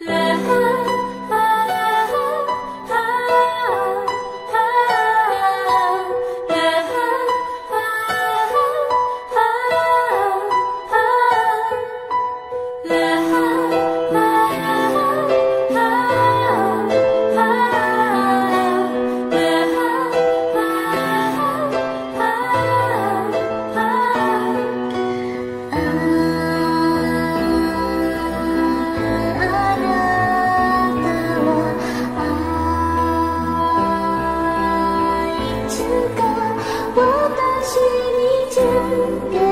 Uh. good.